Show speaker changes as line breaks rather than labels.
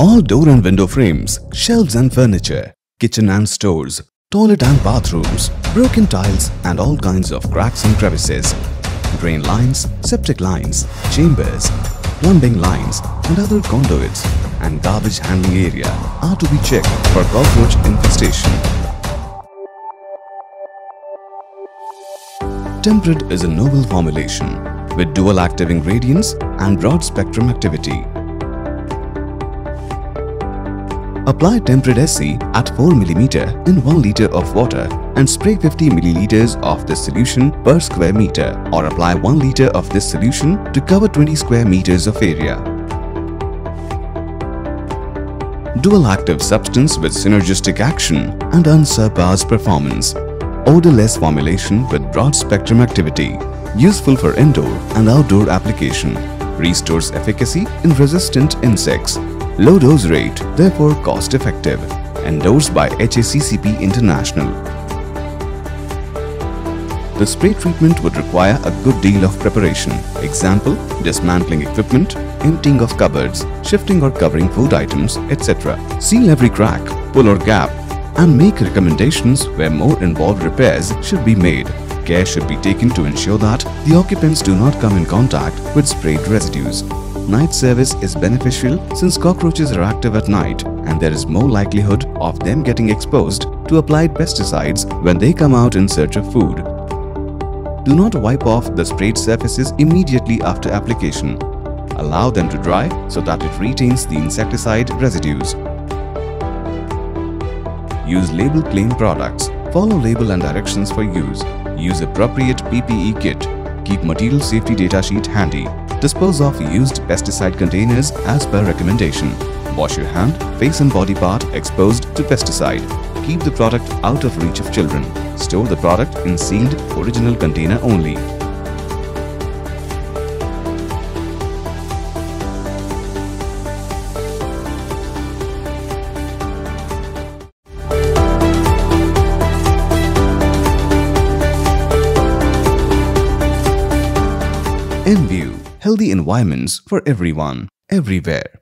All door and window frames, shelves and furniture, kitchen and stores, toilet and bathrooms, broken tiles and all kinds of cracks and crevices, drain lines, septic lines, chambers, plumbing lines and other conduits and garbage handling area are to be checked for cockroach infestation. Temprid is a novel formulation with dual active ingredients and broad spectrum activity. Apply Temprid SC at 4 mm in 1 liter of water and spray 50 milliliters of this solution per square meter or apply 1 liter of this solution to cover 20 square meters of area. Dual active substance with synergistic action and unsurpassed performance. Odorless formulation with broad spectrum activity. Useful for indoor and outdoor application. Restores efficacy in resistant insects Low dose rate, therefore cost effective. Endorsed by HACCP International. The spray treatment would require a good deal of preparation. Example, dismantling equipment, emptying of cupboards, shifting or covering food items, etc. Seal every crack, pull or gap and make recommendations where more involved repairs should be made. Care should be taken to ensure that the occupants do not come in contact with sprayed residues night service is beneficial since cockroaches are active at night and there is more likelihood of them getting exposed to applied pesticides when they come out in search of food. Do not wipe off the sprayed surfaces immediately after application. Allow them to dry so that it retains the insecticide residues. Use label claim products. Follow label and directions for use. Use appropriate PPE kit. Keep material safety data sheet handy. Dispose of used pesticide containers as per recommendation. Wash your hand, face and body part exposed to pesticide. Keep the product out of reach of children. Store the product in sealed original container only. Envu healthy environments for everyone, everywhere.